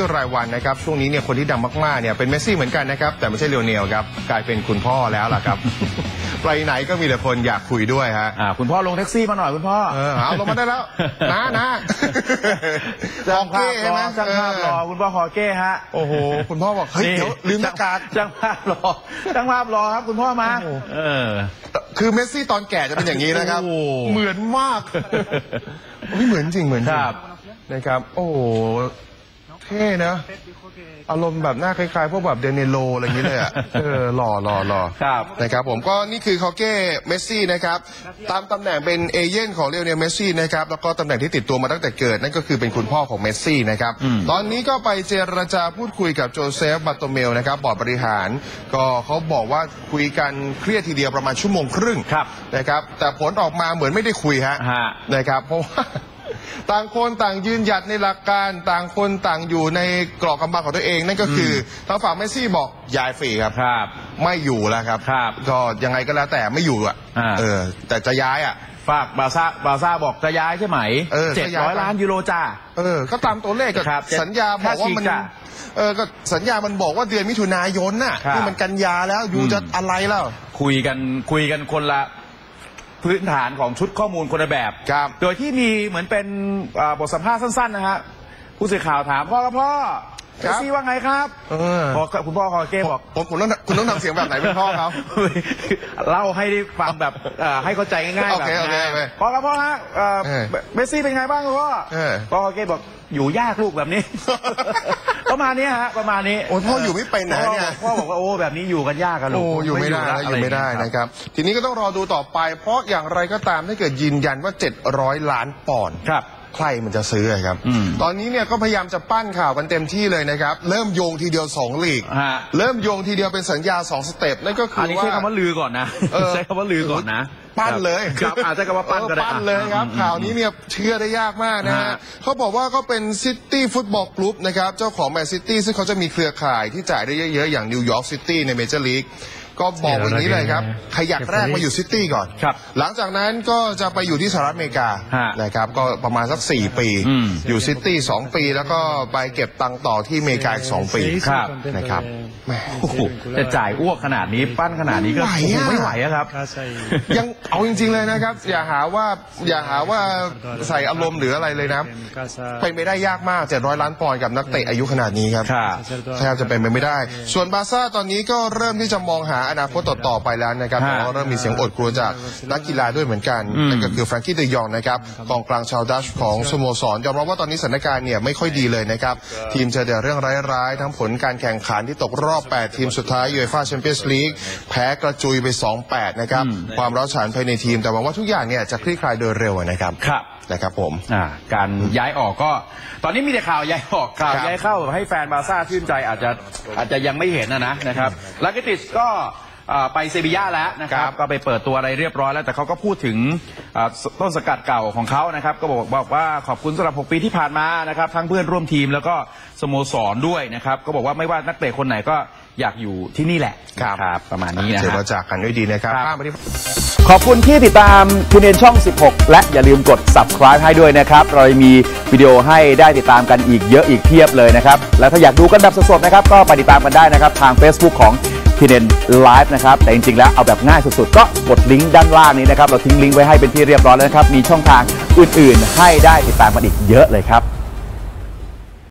ที่รายวันนะครับช่วงนี้เนี่ยคนที่ดังมากๆเนี่ยเป็นเมสซี่เหมือนกันนะครับแต่ไม่ใช่เลโอเนลครับกลายเป็นคุณพ่อแล้วล่ะครับ ไปไหนก็มีแต่คนอยากคุยด้วยฮะอ่าคุณพ่อลงแท็กซี่มาหน่อยคุณพ่อเออเอาลงมาได้แล้วนะนะช่างภาพใช่รไหมอช่างภาพรอคุณพ่อฮอร์เก้ฮะโอ้โหคุณพ่อบอกเฮ้ยนี่เดี๋ยวลืมหน้ากากช่างภาพรอช่างภาพรอครับคุณพ่อมาโอ้โหเออคือเมสซี่ตอนแก่จะเป็นอย่างนี้นะครับโอ้โหเหมือนมากไม่เหมือนจริงเหมือนจริงครับนะครับ โอ้โห เท่นะ อารมณ์แบบหน้าคล้ายๆ พวกแบบเดอ นีโรอะไรอย่างนี้เลยอะ เออหล่อหล่อหล่อครับนะครับผมก็นี่คือฮอร์เก้เมสซี่นะครับ ตามตำแหน่งเป็นเอเย่นต์ของเลโอเนลเมสซี่นะครับ แล้วก็ตำแหน่งที่ติดตัวมาตั้งแต่เกิด นั่นก็คือเป็นคุณพ่อของเมสซี่นะครับอืมตอนนี้ก็ไปเจรจาพูดคุยกับโจเซปบาร์โตเมวนะครับบอร์ดบริหาร ก็เขาบอกว่าคุยกันเครียดทีเดียวประมาณชั่วโมงครึ่งครับนะครับ แต่ผลออกมาเหมือนไม่ได้คุยฮะฮะนะครับ เพราะว่า ต่างคนต่างยืนหยัดในหลักการต่างคนต่างอยู่ในกรอบกำบังของตัวเอง นั่นก็คืออทางฝั่งเมสซี่บอกย้ายฟรีครับ ครับ ไม่อยู่แล้วครับ ครับ ก็ยังไงก็แล้วแต่ไม่อยู่อะอ่า เออ แต่จะย้ายอะ ฝากบาซ่าบาซ่าบอกจะย้ายใช่ไหมเออเจ็ดจะย้ายร้อยล้านยูโรจ้า เออ ก็ตามตัวเลขก็ครับสัญญาบอกว่ามัน ค่าฉีกอะเออ ก็สัญญามันบอกว่าเดือนมิถุนายนน่ะครับ นี่มันกันยาแล้วอยู่อืมจะอะไรแล้ว คุยกันคุยกันคนละ พื้นฐานของชุดข้อมูลคนละแบบ ครับ โดยที่มีเหมือนเป็นอ่าบทสัมภาษณ์สั้น ๆ นะฮะผู้สื่อข่าวถามพ่อครับพ่อครัเจบซี่ว่าไงครับเออพอคุณพ่อคอเก้บอก ผมผมต้องคุณต้องทำเสียงแบบไหนเป็นพ่อเขา เล่าให้ได้ฟังแบบเอ่อให้เข้าใจง่ายๆโอแบบเคโอเคโอเคพ่อครับพ่อฮะเอ่อเออเมสซี่เป็นไงบ้างครับพ่อเออ พ่อคอเก้บอกอยู่ยากลูกแบบนี้ ประมาณนี้ฮะประมาณนี้โอ้ยพ่ออยู่ไม่เป็นนะเนี่ยพ่อบอกว่าโอ้แบบนี้อยู่กันยากกันลูโอ้กอยู่ไม่ได้แล้วอยู่ไม่ได้อะรนะครับ ทีนี้ก็ต้องรอดูต่อไป เพราะอย่างไรก็ตามถ้าเกิดยืนยันว่า 700 ล้านปอนด์ครับ ใครมันจะซื้ออะครับอืมตอนนี้เนี่ยก็พยายามจะปั้นข่าวกันเต็มที่เลยนะครับ เริ่มโยงทีเดียว 2 ลีกฮะเริ่มโยงทีเดียวเป็นสัญญา 2 step นั่นก็คืออันนี้ว่าใช้คำว่าลือก่อนนะเออใช้คำว่าลือก่อนนะปั้นเลยครับอาจจะใช้คำว่าปั้นก็ได้เออปั้นเลยครับอืมข่าวนี้เนี่ยเชื่อได้ยากมากนะฮะฮะเขาบอกว่าก็เป็นซิตี้ฟุตบอลกรุ๊ปนะครับ เจ้าของแมนซิตี้ซึ่งเขาจะมีเครือข่ายที่จ่ายได้เยอะๆ อย่างนิวยอร์กซิตี้ในเมเจอร์ลีก ก็บอกอย่างนี้เลยครับ ขยักแรกมาอยู่ซิตี้ก่อนครับหลังจากนั้นก็จะไปอยู่ที่สหรัฐอเมริกาฮะนะครับก็ประมาณสัก 4 ปีอืมอยู่ซิตี้ 2 ปี แล้วก็ไปเก็บตังค์ต่อที่อเมริกาอีก 2 ปีครับนะครับแหมโอ้โหจะจ่ายอ้วกขนาดนี้ปั้นขนาดนี้ก็ไม่ไหวโอ้โหอะไม่ไหวอะครับ ยังเอาจริง ๆเลยนะครับ อย่าหาว่าอย่าหาว่าใส่อารมณ์หรืออะไรเลยนะเป็นไปได้ยากมาก700ล้านปอนด์กับนักเตะอายุขนาดนี้ครับครับแทบจะเป็นไปไม่ได้ ส่วนบาร์ซ่าตอนนี้ก็เริ่มที่จะมองหาอนาคตต่อๆไปแล้วนะครับฮะแต่ว่าเริ่มมีเสียงอดกลัวจากนักกีฬาด้วยเหมือนกันอืมนั่นก็คือแฟรงกี้เดยองนะครับกองกลางชาวดัตช์ของสโมสรยอมรับว่าตอนนี้สถานการณ์เนี่ยไม่ค่อยดีเลยนะครับทีมเจอแต่เรื่องร้ายๆ ทั้งผลการแข่งขันที่ตกรอบ 8 ทีมสุดท้ายยูเอฟ่าแชมเปี้ยนส์ลีกแพ้กระจุยไป 2-8 นะครับความร้าวฉานภายในทีม แต่หวังว่าทุกอย่างเนี่ยจะคลี่คลายโดยเร็วนะครับครับนะครับผมอ่าการย้ายออกก็ ตอนนี้มีแต่ข่าวย้ายออกข่าวครับย้ายเข้าให้แฟนบาร์ซ่าชื่นใจอาจจะอาจจะยังไม่เห็นนะนะนะครับลาเกติสก็อ่า ไปเซบีย่าแล้วนะครับ ก็ไปเปิดตัวอะไรเรียบร้อยแล้ว แต่เขาก็พูดถึงอ่าต้นสกัดเก่าของเขานะครับ ก็บอกบอกว่าขอบคุณสำหรับ 6 ปีที่ผ่านมานะครับ ทั้งเพื่อนร่วมทีมแล้วก็สโมสรด้วยนะครับ ก็บอกว่าไม่ว่านักเตะคนไหนก็อยากอยู่ที่นี่แหละครับนะครับประมาณนี้นะถือฮะว่าจากกันด้วยดีนะครับครับข้ามไปที่ขอบคุณที่ติดตามทูนเนช่อง 16 และอย่าลืมกด subscribe ให้ด้วยนะครับ เรายังมีวิดีโอให้ได้ติดตามกันอีกเยอะอีกเพียบเลยนะครับ แล้วถ้าอยากดูกันแบบสดๆนะครับ ก็ไปติดตามกันได้นะครับ ทาง Facebook ของ ทีเนนไลฟ์นะครับ แต่จริงๆ แล้วเอาแบบง่ายสุดๆ ก็กดลิงก์ด้านล่างนี้นะครับ เราทิ้งลิงก์ไว้ให้เป็นที่เรียบร้อยแล้วนะครับ มีช่องทางอื่นๆ ให้ได้ติดตามกันอีกเยอะเลยครับ